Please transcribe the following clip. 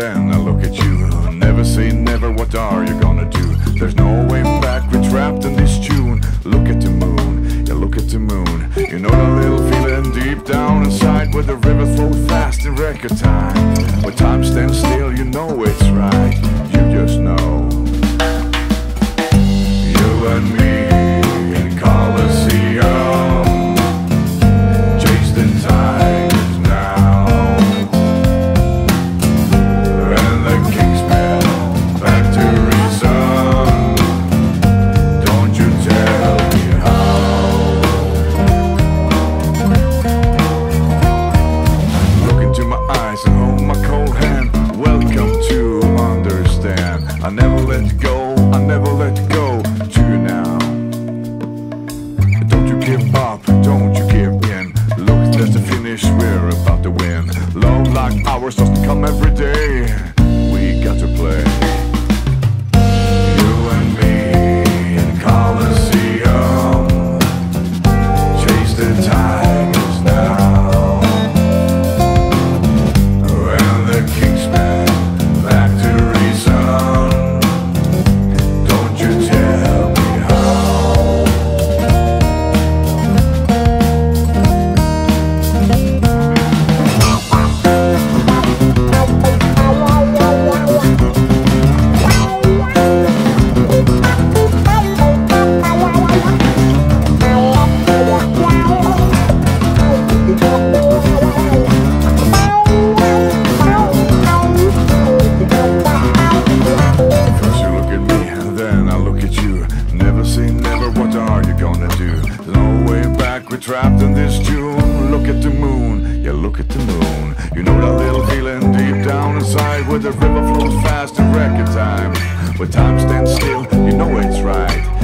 then I look at you. Never say never, what are you gonna do? There's no way back, we're trapped in this tune. Look at the moon, yeah, look at the moon. You know the little feeling deep down inside where the river flows fast in record time. When time stands still, you know it's right. You just know. About to win. Love like ours doesn't come every day. We got to play. We're trapped in this tune. Look at the moon, yeah, look at the moon. You know that little feeling deep down inside where the river flows fast in record time. Where time stands still, you know it's right.